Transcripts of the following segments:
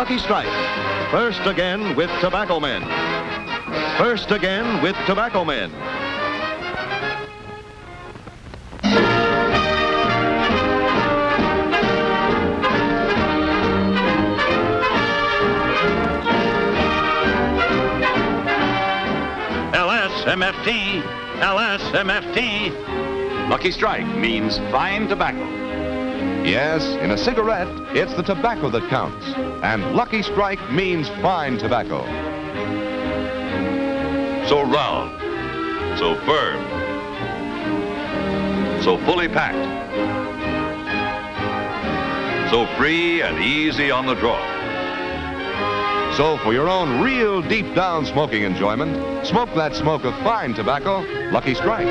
Lucky Strike. First again with Tobacco Men. First again with Tobacco Men. LSMFT, LSMFT. Lucky Strike means fine tobacco. Yes, in a cigarette, it's the tobacco that counts. And Lucky Strike means fine tobacco. So round, so firm, so fully packed, so free and easy on the draw. So for your own real deep down smoking enjoyment, smoke that smoke of fine tobacco, Lucky Strike.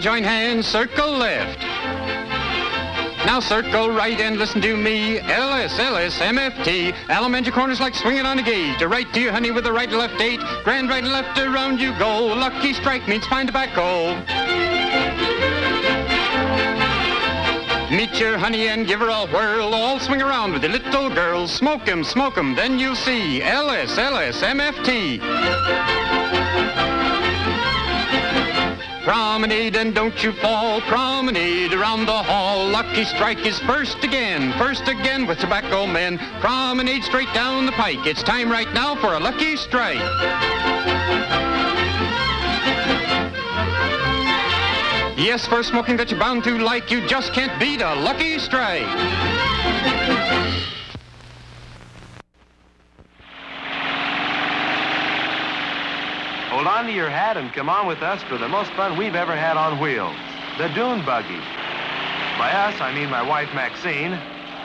Join hands, circle left. Now circle right and listen to me. LS, LS, MFT. Allemande corners like swinging on a gauge. A right to your honey with a right left eight. Grand right and left around you go. Lucky strike means fine tobacco. Meet your honey and give her a whirl. All swing around with the little girls. Smoke 'em, smoke 'em, then you'll see. LS, LS, MFT. Promenade and don't you fall. Promenade around the hall. Lucky Strike is first again. First again with tobacco men. Promenade straight down the pike. It's time right now for a Lucky Strike. Yes, for smoking that you're bound to like, you just can't beat a Lucky Strike. Hold on to your hat and come on with us for the most fun we've ever had on wheels. The Dune Buggy. By us, I mean my wife Maxine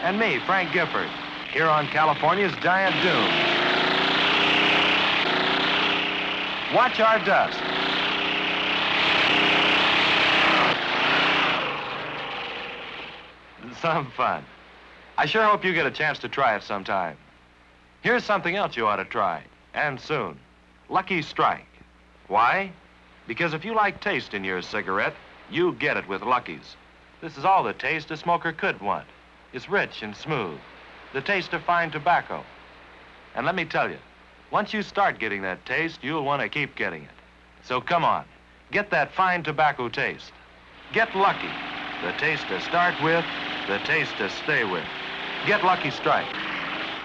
and me, Frank Gifford, here on California's Giant Dune. Watch our dust. Some fun. I sure hope you get a chance to try it sometime. Here's something else you ought to try, and soon. Lucky Strike. Why? Because if you like taste in your cigarette, you get it with Lucky's. This is all the taste a smoker could want. It's rich and smooth. The taste of fine tobacco. And let me tell you, once you start getting that taste, you'll want to keep getting it. So come on, get that fine tobacco taste. Get Lucky. The taste to start with, the taste to stay with. Get Lucky Strike.